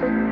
Thank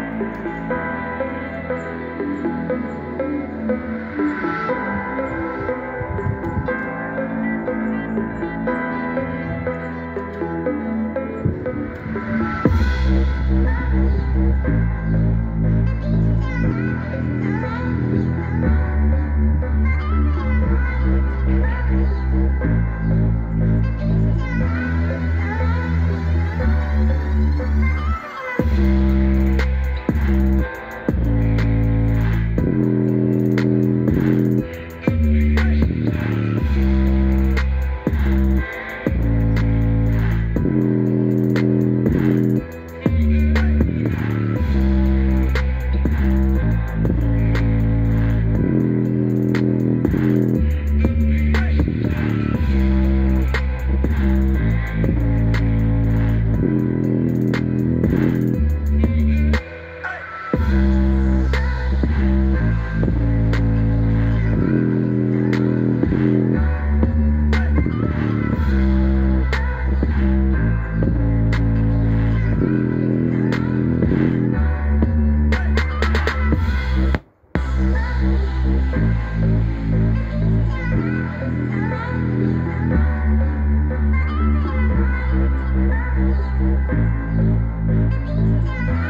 Música